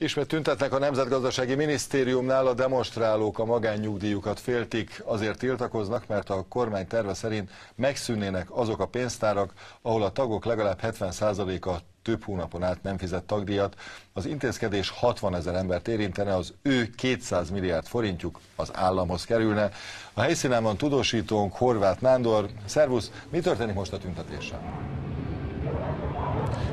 Ismét tüntetnek a Nemzetgazdasági Minisztériumnál, a demonstrálók a magánnyugdíjukat féltik, azért tiltakoznak, mert a kormány terve szerint megszűnnének azok a pénztárak, ahol a tagok legalább 70%-a több hónapon át nem fizet tagdíjat. Az intézkedés 60 ezer embert érintene, az ő 200 milliárd forintjuk az államhoz kerülne. A helyszínen van tudósítónk Horváth Nándor. Szervusz, mi történik most a tüntetéssel?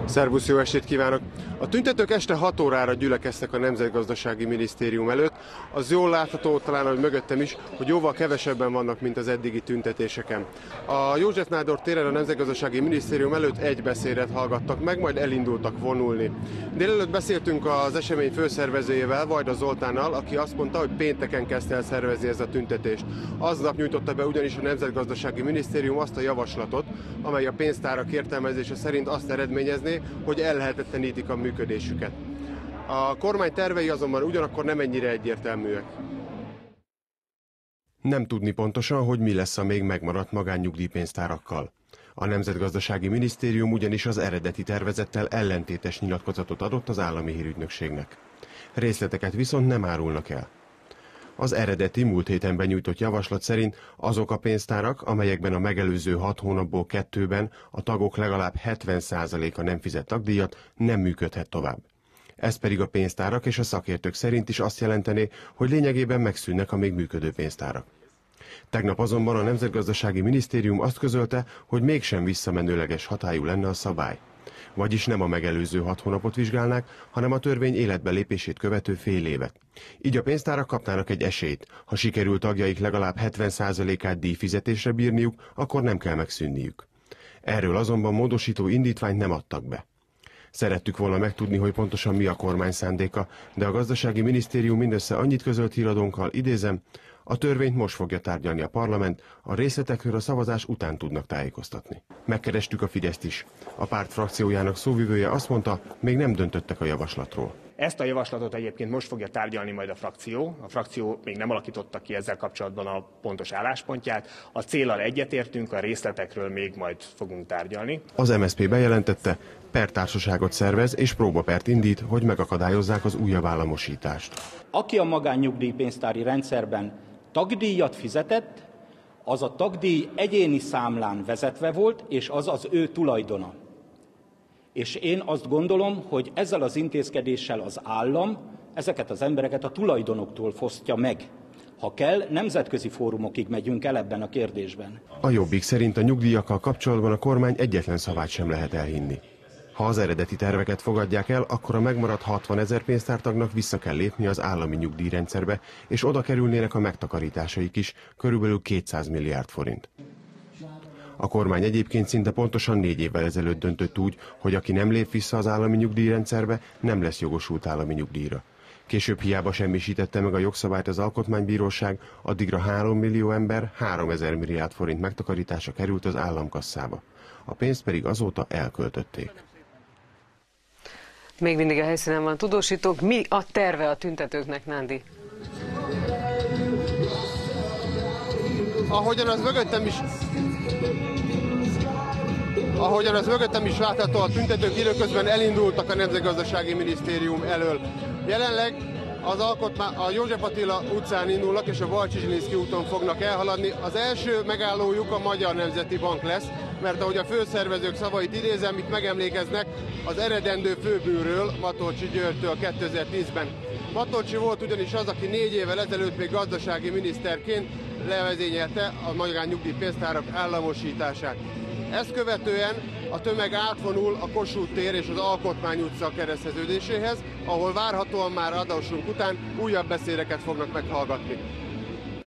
Szervusz, jó estét kívánok! A tüntetők este 6 órára gyülekeztek a Nemzetgazdasági Minisztérium előtt. Az jól látható, talán hogy mögöttem is, hogy jóval kevesebben vannak, mint az eddigi tüntetéseken. A József Nádor téren a Nemzetgazdasági Minisztérium előtt egy beszédet hallgattak meg, majd elindultak vonulni. Délelőtt beszéltünk az esemény főszervezőjével, Vajda Zoltánnal, aki azt mondta, hogy pénteken kezdte el szervezni ezt a tüntetést. Aznap nyújtotta be ugyanis a Nemzetgazdasági Minisztérium azt a javaslatot, amely a pénztárak értelmezése szerint azt eredményezné, hogy ellehetetlenítik a működésüket. A kormány tervei azonban ugyanakkor nem ennyire egyértelműek. Nem tudni pontosan, hogy mi lesz a még megmaradt magánnyugdíjpénztárakkal. A Nemzetgazdasági Minisztérium ugyanis az eredeti tervezettel ellentétes nyilatkozatot adott az állami hírügynökségnek. Részleteket viszont nem árulnak el. Az eredeti múlt héten benyújtott javaslat szerint azok a pénztárak, amelyekben a megelőző hat hónapból kettőben a tagok legalább 70%-a nem fizet tagdíjat, nem működhet tovább. Ez pedig a pénztárak és a szakértők szerint is azt jelenteni, hogy lényegében megszűnnek a még működő pénztárak. Tegnap azonban a Nemzetgazdasági Minisztérium azt közölte, hogy mégsem visszamenőleges hatályú lenne a szabály. Vagyis nem a megelőző hat hónapot vizsgálnák, hanem a törvény életbe lépését követő fél évet. Így a pénztárak kapnának egy esélyt. Ha sikerül tagjaik legalább 70%-át díjfizetésre bírniuk, akkor nem kell megszűnniük. Erről azonban módosító indítványt nem adtak be. Szerettük volna megtudni, hogy pontosan mi a kormány szándéka, de a gazdasági minisztérium mindössze annyit közölt híradónkkal, idézem, a törvényt most fogja tárgyalni a parlament, a részletekről a szavazás után tudnak tájékoztatni. Megkerestük a Fideszt is. A párt frakciójának szóvivője azt mondta, még nem döntöttek a javaslatról. Ezt a javaslatot egyébként most fogja tárgyalni majd a frakció. A frakció még nem alakította ki ezzel kapcsolatban a pontos álláspontját. A célral egyetértünk, a részletekről még majd fogunk tárgyalni. Az MSZP bejelentette, pertársaságot szervez és próbapert indít, hogy megakadályozzák az újabb államosítást. Aki a magánnyugdíjpénztári rendszerben tagdíjat fizetett, az a tagdíj egyéni számlán vezetve volt, és az az ő tulajdona. És én azt gondolom, hogy ezzel az intézkedéssel az állam ezeket az embereket a tulajdonoktól fosztja meg. Ha kell, nemzetközi fórumokig megyünk el ebben a kérdésben. A Jobbik szerint a nyugdíjakkal kapcsolatban a kormány egyetlen szavát sem lehet elhinni. Ha az eredeti terveket fogadják el, akkor a megmaradt 60 ezer pénztártagnak vissza kell lépni az állami nyugdíjrendszerbe, és oda kerülnének a megtakarításaik is, körülbelül 200 milliárd forint. A kormány egyébként szinte pontosan négy évvel ezelőtt döntött úgy, hogy aki nem lép vissza az állami nyugdíjrendszerbe, nem lesz jogosult állami nyugdíjra. Később hiába semmisítette meg a jogszabályt az alkotmánybíróság, addigra 3 millió ember 3000 milliárd forint megtakarítása került az államkasszába. A pénzt pedig azóta elköltötték. Még mindig a helyszínen van tudósítók. Mi a terve a tüntetőknek, Nándi? Ahogyan az mögöttem is Ahogyan az mögöttem is látható, a tüntetők időközben elindultak a Nemzetgazdasági Minisztérium elől. Jelenleg az alkotmány, a József Attila utcán indulnak, és a Balcsizsnyszki úton fognak elhaladni. Az első megállójuk a Magyar Nemzeti Bank lesz, mert ahogy a főszervezők szavait idézem, itt megemlékeznek az eredendő főbűről, Matolcsi Györgytől 2010-ben. Matolcsi volt ugyanis az, aki négy évvel ezelőtt még gazdasági miniszterként levezényelte a magán nyugdíjpénztárak államosítását. Ezt követően a tömeg átvonul a Kossuth tér és az Alkotmány utca kereszteződéséhez, ahol várhatóan már adásunk után újabb beszédeket fognak meghallgatni.